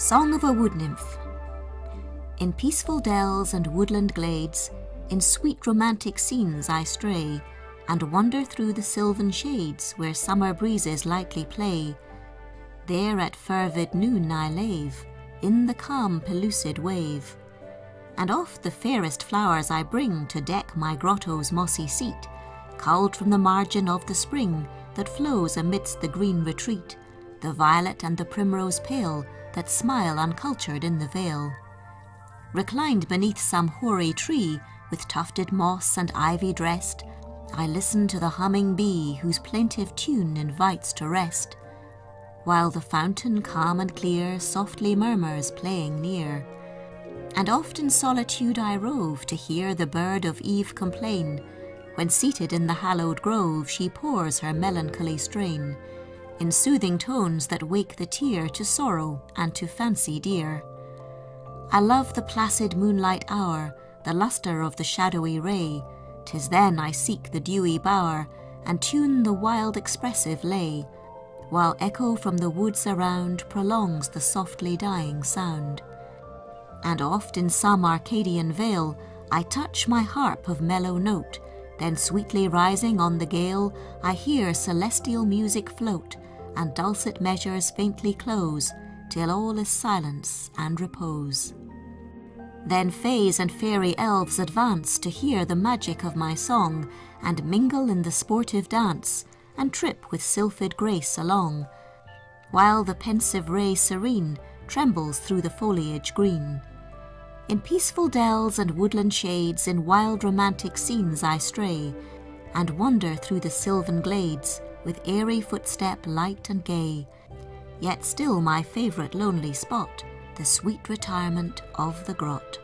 Song of a Wood Nymph In peaceful dells and woodland glades, in sweet romantic scenes I stray, and wander through the sylvan shades where summer breezes lightly play. There at fervid noon I lave, in the calm pellucid wave. And oft the fairest flowers I bring to deck my grotto's mossy seat, culled from the margin of the spring that flows amidst the green retreat, the violet and the primrose pale that smile uncultured in the vale. Reclined beneath some hoary tree, with tufted moss and ivy dressed, I listen to the humming bee whose plaintive tune invites to rest, while the fountain calm and clear softly murmurs playing near. And oft in solitude I rove to hear the bird of eve complain, when seated in the hallowed grove she pours her melancholy strain, in soothing tones that wake the tear to sorrow and to fancy dear. I love the placid moonlight hour, the lustre of the shadowy ray, 'tis then I seek the dewy bower, and tune the wild expressive lay, while echo from the woods around prolongs the softly dying sound. And oft in some Arcadian vale I touch my harp of mellow note, then sweetly rising on the gale I hear celestial music float, and dulcet measures faintly close, till all is silence and repose. Then fays and fairy elves advance to hear the magic of my song, and mingle in the sportive dance, and trip with sylphid grace along, while the pensive ray serene trembles through the foliage green. In peaceful dells and woodland shades, in wild romantic scenes I stray, and wander through the sylvan glades, with airy footstep light and gay, yet still my favourite lonely spot, the sweet retirement of the grot.